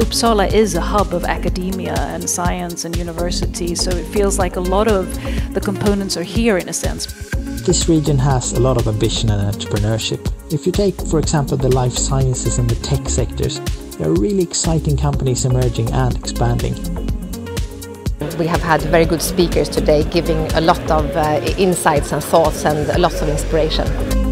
Uppsala is a hub of academia and science and university, so it feels like a lot of the components are here in a sense. This region has a lot of ambition and entrepreneurship. If you take, for example, the life sciences and the tech sectors, there are really exciting companies emerging and expanding. We have had very good speakers today giving a lot of uh, insights and thoughts and lots of inspiration.